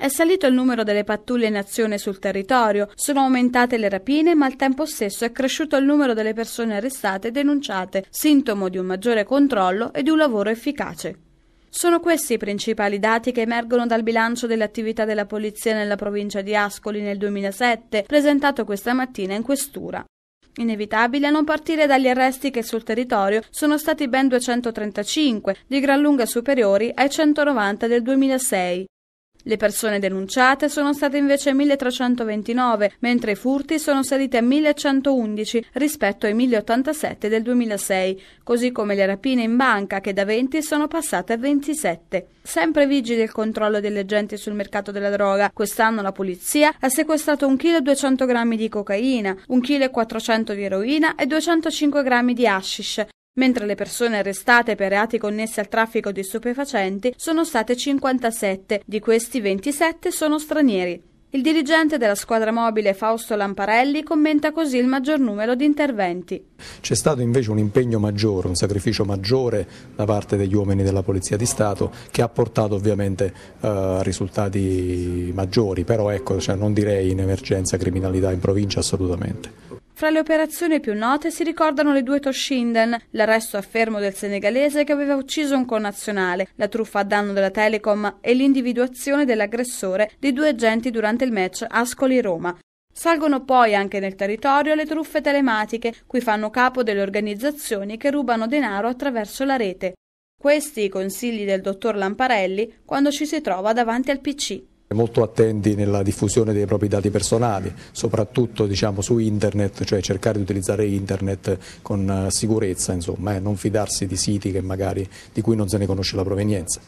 È salito il numero delle pattuglie in azione sul territorio, sono aumentate le rapine, ma al tempo stesso è cresciuto il numero delle persone arrestate e denunciate, sintomo di un maggiore controllo e di un lavoro efficace. Sono questi i principali dati che emergono dal bilancio delle attività della polizia nella provincia di Ascoli nel 2007, presentato questa mattina in questura. Inevitabile a non partire dagli arresti che sul territorio sono stati ben 235, di gran lunga superiori ai 190 del 2006. Le persone denunciate sono state invece 1329, mentre i furti sono saliti a 1111 rispetto ai 1087 del 2006, così come le rapine in banca che da 20 sono passate a 27. Sempre vigili il controllo degli agenti sul mercato della droga, quest'anno la polizia ha sequestrato 1,2 kg di cocaina, 1,4 kg di eroina e 205 g di hashish, mentre le persone arrestate per reati connessi al traffico di stupefacenti sono state 57, di questi 27 sono stranieri. Il dirigente della squadra mobile Fausto Lamparelli commenta così il maggior numero di interventi. C'è stato invece un impegno maggiore, un sacrificio maggiore da parte degli uomini della Polizia di Stato che ha portato ovviamente a eh, risultati maggiori, però ecco, cioè, non direi in emergenza criminalità in provincia assolutamente. Fra le operazioni più note si ricordano le due Toshinden, l'arresto a fermo del senegalese che aveva ucciso un connazionale, la truffa a danno della Telecom e l'individuazione dell'aggressore dei due agenti durante il match Ascoli-Roma. Salgono poi anche nel territorio le truffe telematiche, cui fanno capo delle organizzazioni che rubano denaro attraverso la rete. Questi i consigli del dottor Lamparelli quando ci si trova davanti al PC molto attenti nella diffusione dei propri dati personali, soprattutto diciamo, su internet, cioè cercare di utilizzare internet con eh, sicurezza, insomma, eh, non fidarsi di siti magari, di cui non se ne conosce la provenienza.